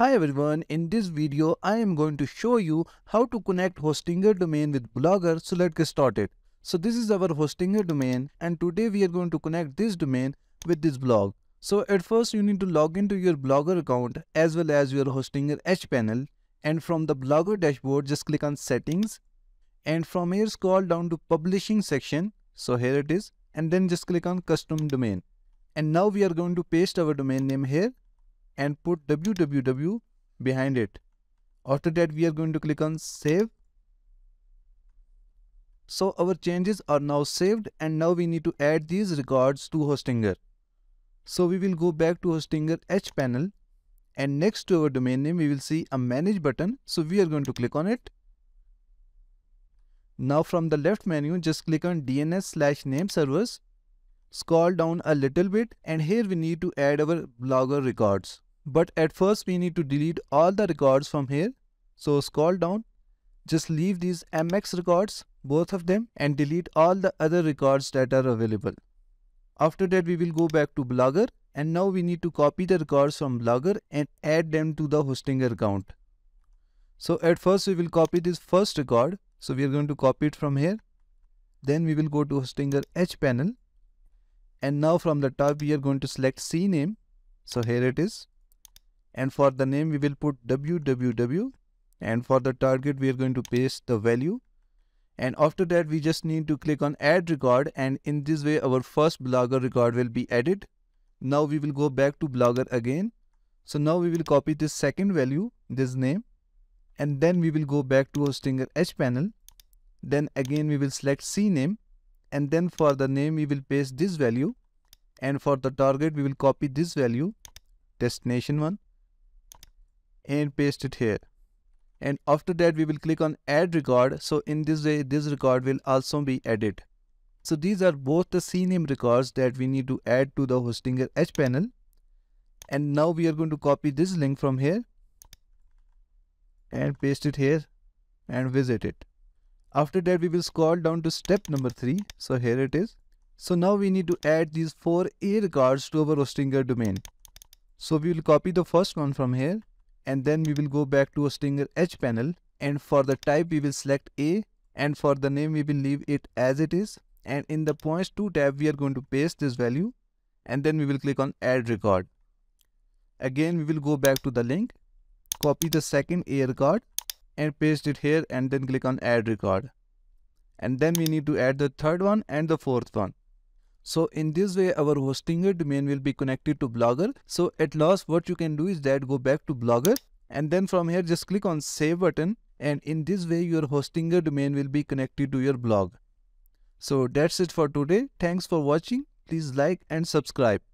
Hi everyone, in this video I am going to show you how to connect Hostinger domain with Blogger so let's get started. So this is our Hostinger domain and today we are going to connect this domain with this blog. So at first you need to log into your Blogger account as well as your Hostinger H panel and from the Blogger dashboard just click on settings and from here scroll down to publishing section. So here it is and then just click on custom domain. And now we are going to paste our domain name here and put www behind it. After that we are going to click on save. So our changes are now saved and now we need to add these records to Hostinger. So we will go back to Hostinger H panel and next to our domain name we will see a manage button. So we are going to click on it. Now from the left menu just click on DNS slash name servers scroll down a little bit and here we need to add our blogger records. But at first we need to delete all the records from here. So scroll down, just leave these MX records, both of them and delete all the other records that are available. After that we will go back to Blogger and now we need to copy the records from Blogger and add them to the Hostinger account. So at first we will copy this first record. So we are going to copy it from here. Then we will go to Hostinger H panel and now from the top we are going to select CNAME so here it is. And for the name we will put www and for the target we are going to paste the value. And after that we just need to click on add record. And in this way our first blogger record will be added. Now we will go back to blogger again. So now we will copy this second value this name. And then we will go back to hostinger h panel. Then again we will select CNAME and then for the name we will paste this value and for the target we will copy this value destination one and paste it here. And after that we will click on add record. So in this way this record will also be added. So these are both the CNAME records that we need to add to the Hostinger H panel. And now we are going to copy this link from here and paste it here and visit it after that, we will scroll down to step number 3. So here it is. So now we need to add these four A records to our Hostinger domain. So we will copy the first one from here and then we will go back to Hostinger H panel and for the type we will select A and for the name we will leave it as it is and in the points to tab we are going to paste this value and then we will click on add record. Again we will go back to the link, copy the second A record and paste it here and then click on add record. And then we need to add the third one and the fourth one. So in this way our hostinger domain will be connected to blogger. So at last what you can do is that go back to blogger. And then from here just click on save button. And in this way your hostinger domain will be connected to your blog. So that's it for today. Thanks for watching. Please like and subscribe